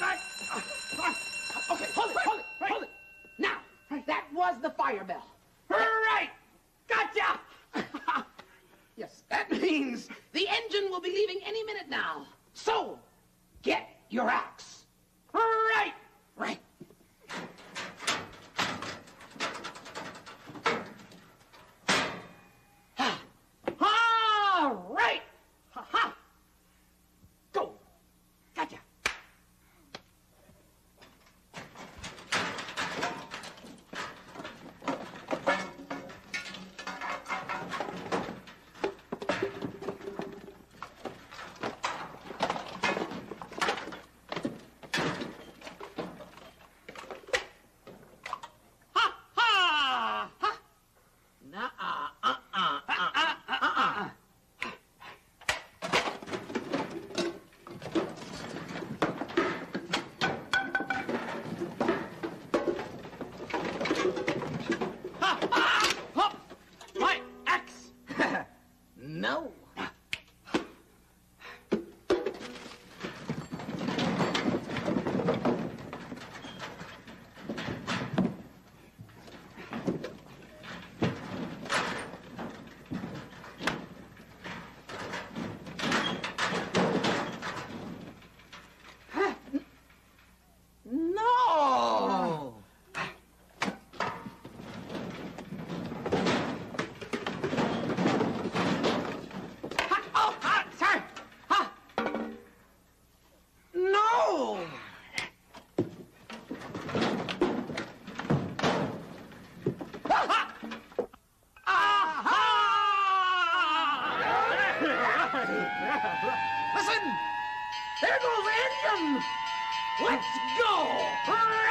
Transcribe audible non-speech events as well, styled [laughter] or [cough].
Uh, uh, okay, hold it, hold it, right. hold it. Now, that was the fire bell. Right. Gotcha. [laughs] yes, that means the engine will be leaving any minute now. So, get your act. Listen! There goes the engine! Let's go! Right!